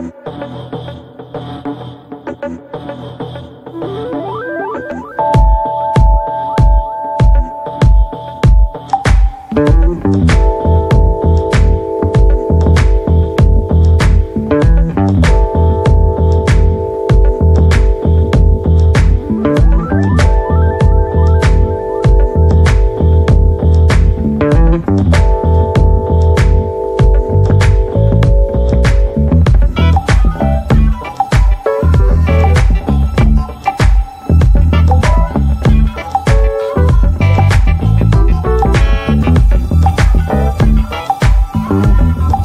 Bye. you.